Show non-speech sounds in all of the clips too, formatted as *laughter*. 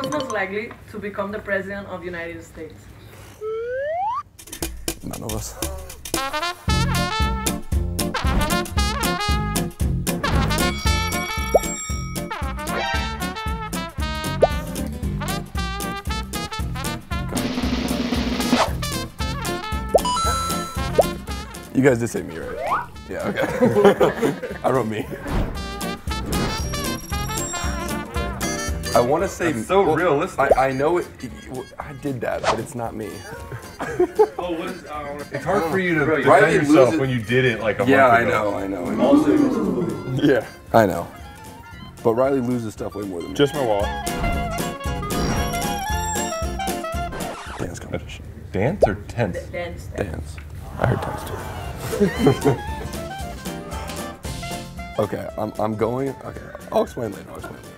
Who's most likely to become the president of the United States? None of us. You guys did say me, right? Yeah, okay. *laughs* I wrote me. I want to say That's so realistic. I, I know it. I did that, but it's not me. *laughs* *laughs* It's hard for you to Reilly defend yourself loses- when you did it like a Yeah, month I ago. know, I know. I know. Yeah. I know. But Reilly loses stuff way more than me. Just my wallet. dance competition. Dance or tense? Dance. Dance. I heard dance too. *laughs* okay, I'm, I'm going. Okay, I'll explain later. I'll explain later.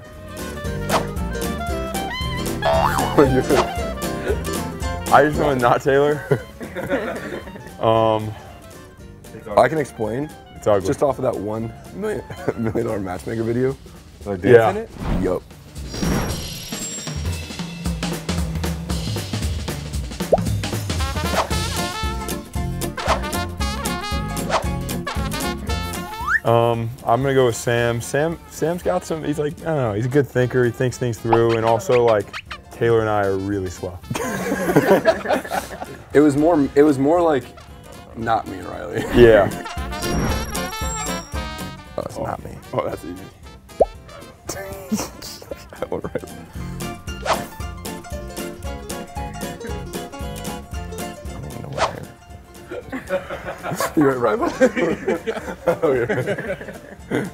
I just went not Taylor. *laughs* um, I can explain. it's ugly. Just off of that one million, *laughs* million dollar matchmaker video. So dance Yeah. in it? Yup. Um, I'm gonna go with Sam. Sam, Sam's got some. He's like, I don't know. He's a good thinker. He thinks things through, and also like Taylor and I are really swell. *laughs* It was more. It was more like not me and Reilly. Yeah. *laughs* Oh, it's not me. Oh, that's easy. *laughs* That one right. I don't even know what I am. You right, rival? oh, yeah.